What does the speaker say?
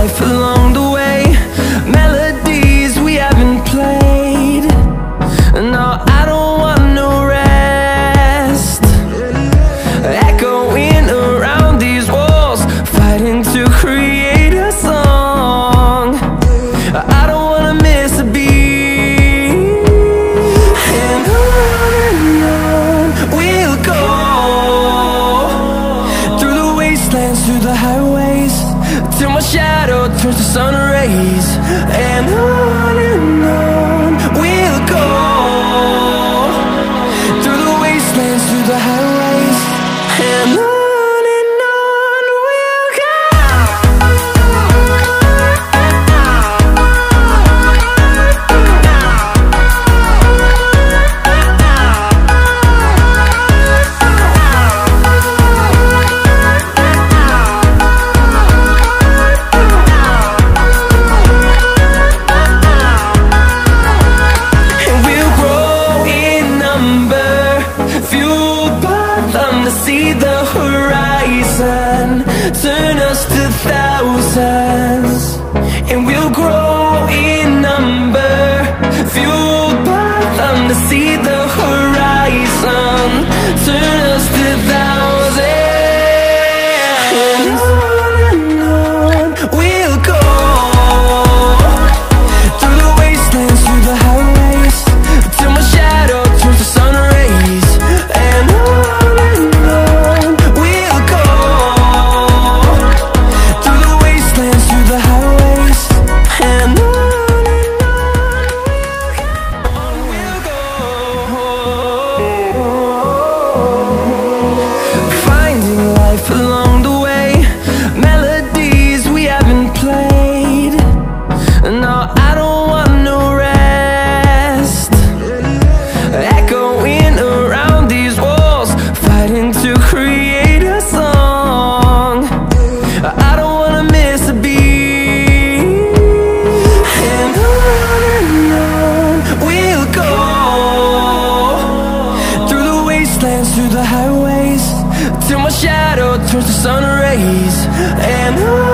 life alone. sun rays and I thousands the sun rays and I